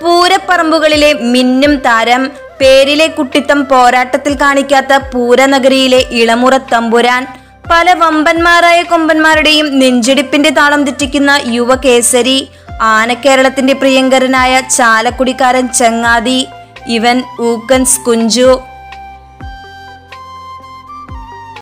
പൂരപ്പറമ്പുകളിലെ മിന്നും താരം പേരിലെ കുട്ടിത്തം പോരാട്ടത്തിൽ കാണിക്കാത്ത പൂരനഗരിയിലെ ഇളമുറ തമ്പുരാൻ പല വമ്പന്മാരായ കൊമ്പന്മാരുടെയും നെഞ്ചിടിപ്പിന്റെ താളം തെറ്റിക്കുന്ന യുവകേസരി ആനക്കേരളത്തിന്റെ പ്രിയങ്കരനായ ചാലക്കുടിക്കാരൻ ചങ്ങാതി ഇവൻ ഊക്കൻസ് കുഞ്ചു